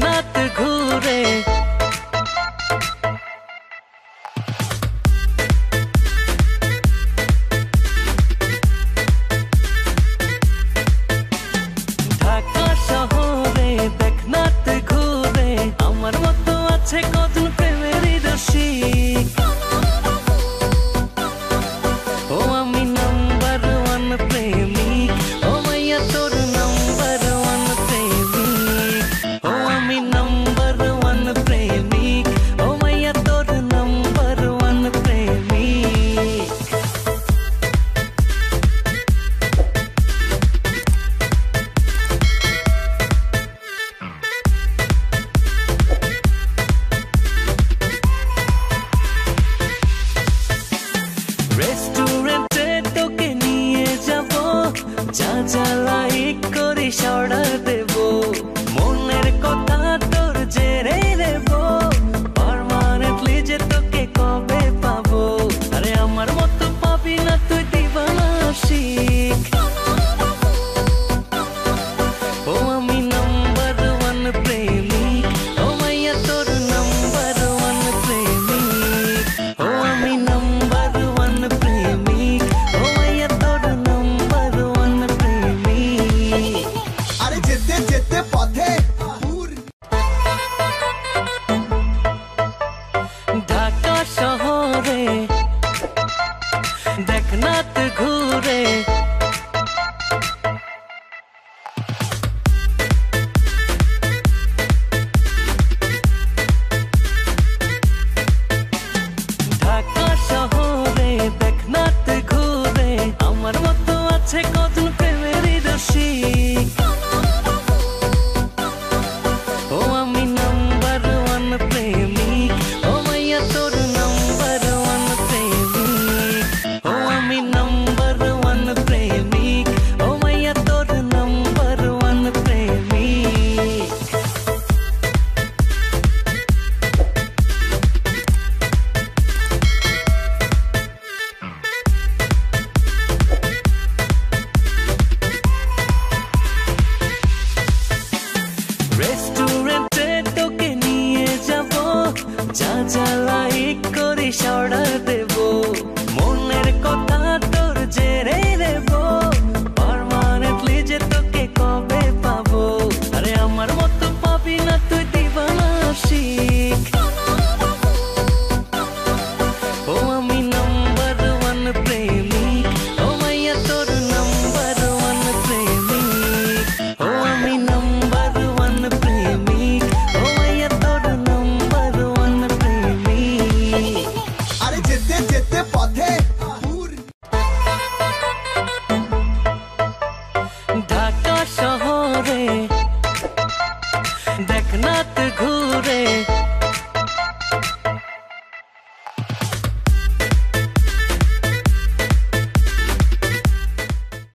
not জ্বালাই করিস সড়া দেব। जा जा लाइक गरि छोड যেতে পথে। ঢাকা শহরে